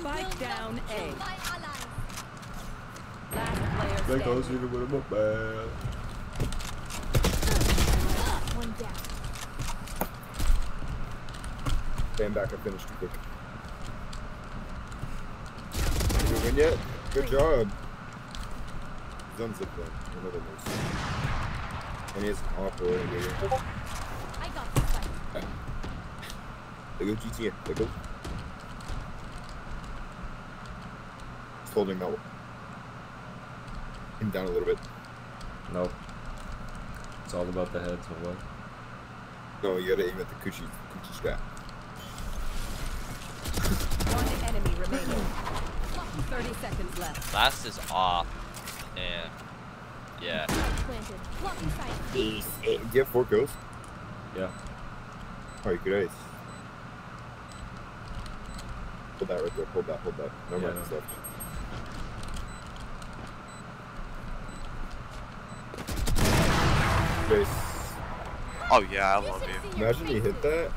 Spike down A. My allies. Last player They standing. goes even with my bad. One down. Stand back, I finished too quick. Did we win yet? Good job. He's on zip. Another nose. And he has awful radio. I got this fight. They go GTA. They go. Holding out. Him down a little bit. Nope. It's all about the heads, my boy. No, you gotta aim at the coochie, coochie strap. One enemy remaining. 30 seconds left. Last is off. And yeah. Planted. Blocking sight. Ace. Do oh, you have four kills? Yeah. Oh, Alright, good ace. Hold that right there. Hold that. Hold that. No Yeah, more no. Stuff. Oh yeah, I love you. Imagine you hit that